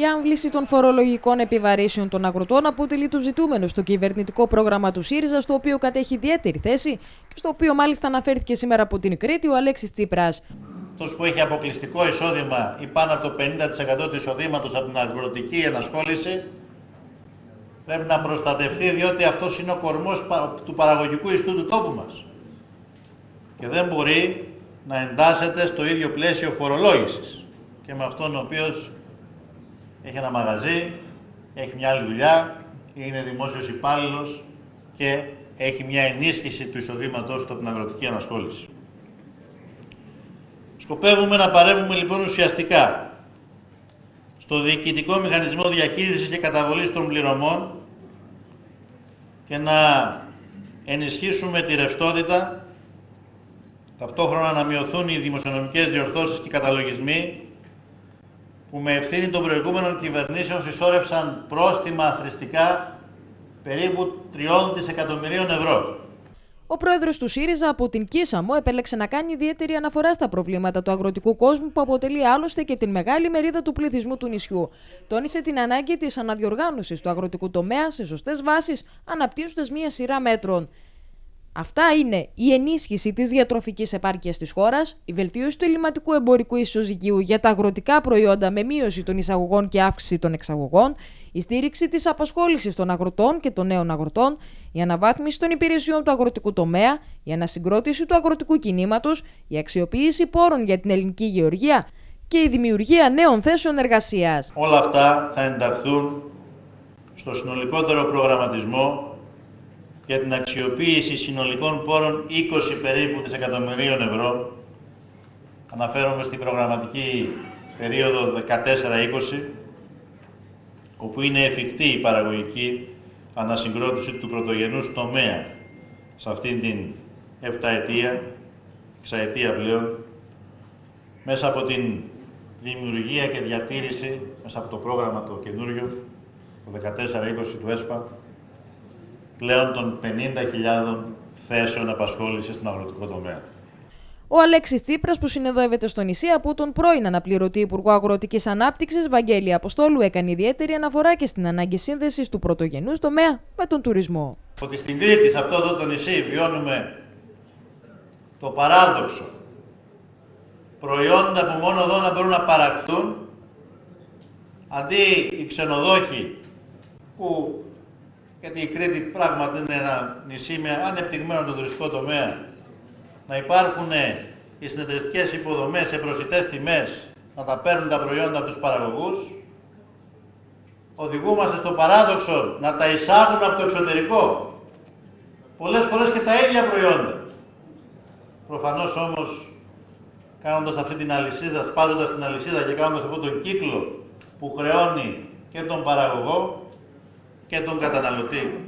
Η άμβληση των φορολογικών επιβαρύσεων των αγροτών αποτελεί το ζητούμενο στο κυβερνητικό πρόγραμμα του ΣΥΡΙΖΑ, στο οποίο κατέχει ιδιαίτερη θέση και στο οποίο μάλιστα αναφέρθηκε σήμερα από την Κρήτη ο Αλέξης Τσίπρας. Αυτός που έχει αποκλειστικό εισόδημα ή πάνω από το 50% του εισοδήματος από την αγροτική ενασχόληση πρέπει να προστατευτεί διότι αυτός είναι ο κορμός του παραγωγικού ιστού του τόπου μας. Και δεν μπορεί να εντάσσεται στο ίδιο πλαίσιο φορολόγησης και με αυτόν ο οποίος έχει ένα μαγαζί, έχει μια άλλη δουλειά, είναι δημόσιος υπάλληλος και έχει μια ενίσχυση του εισοδήματός του από την αγροτική ανασχόληση. Σκοπεύουμε να παρέμβουμε λοιπόν ουσιαστικά στο διοικητικό μηχανισμό διαχείρισης και καταβολής των πληρωμών και να ενισχύσουμε τη ρευστότητα, ταυτόχρονα να μειωθούν οι δημοσιονομικές διορθώσεις και οι καταλογισμοί που με ευθύνη των προηγούμενων κυβερνήσεων συσσόρευσαν πρόστιμα αθρηστικά περίπου 3 δισεκατομμυρίων ευρώ. Ο πρόεδρος του ΣΥΡΙΖΑ από την Κίσαμο επέλεξε να κάνει ιδιαίτερη αναφορά στα προβλήματα του αγροτικού κόσμου που αποτελεί άλλωστε και την μεγάλη μερίδα του πληθυσμού του νησιού. Τόνισε την ανάγκη της αναδιοργάνωσης του αγροτικού τομέα σε σωστές βάσεις, αναπτύσσοντας μία σειρά μέτρων. Αυτά είναι η ενίσχυση της διατροφικής επάρκειας της χώρας, η βελτίωση του ελληματικού εμπορικού ισοζυγίου για τα αγροτικά προϊόντα με μείωση των εισαγωγών και αύξηση των εξαγωγών, η στήριξη της απασχόλησης των αγροτών και των νέων αγροτών, η αναβάθμιση των υπηρεσιών του αγροτικού τομέα, η ανασυγκρότηση του αγροτικού κινήματος, η αξιοποίηση πόρων για την ελληνική γεωργία και η δημιουργία νέων θέσεων εργασίας. Όλα αυτά θα ενταχθούν στο συνολικότερο προγραμματισμό για την αξιοποίηση συνολικών πόρων 20 περίπου δισεκατομμυρίων ευρώ. Αναφέρομαι στην προγραμματική περίοδο 14-20, όπου είναι εφικτή η παραγωγική ανασυγκρότηση του πρωτογενούς τομέα σε αυτήν την επταετία, εξαετία πλέον, μέσα από την δημιουργία και διατήρηση, μέσα από το πρόγραμμα το καινούριο, το 14-20 του ΕΣΠΑ, πλέον των 50.000 θέσεων απασχόλησης στον αγροτικό τομέα. Ο Αλέξης Τσίπρας, που συνεδεύεται στο νησί από τον πρώην αναπληρωτή Υπουργό Αγροτικής Ανάπτυξης, Βαγγέλη Αποστόλου, έκανε ιδιαίτερη αναφορά και στην ανάγκη σύνδεσης του πρωτογενούς τομέα με τον τουρισμό. Ότι στην Κρήτη, σε αυτό εδώ το νησί, βιώνουμε το παράδοξο προϊόντα που μόνο εδώ να μπορούν να παραχθούν, αντί οι ξενοδόχοι που γιατί η Κρήτη πράγματι είναι ένα νησί με ανεπτυγμένο το τουριστικό τομέα, να υπάρχουν οι συνεταιριστικές υποδομές σε προσιτές τιμές, να τα παίρνουν τα προϊόντα από τους παραγωγούς, οδηγούμαστε στο παράδοξο να τα εισάγουν από το εξωτερικό, πολλές φορές και τα ίδια προϊόντα. Προφανώς όμως, κάνοντας αυτή την αλυσίδα, σπάζοντας την αλυσίδα και κάνοντας αυτόν τον κύκλο που χρεώνει και τον παραγωγό και τον καταναλωτή